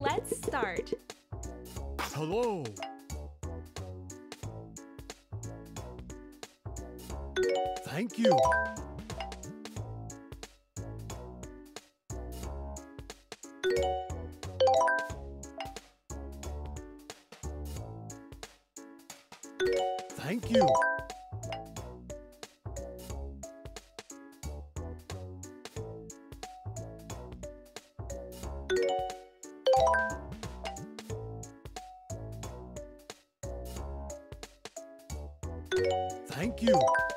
Let's start. Hello. Thank you. Thank you. Thank you.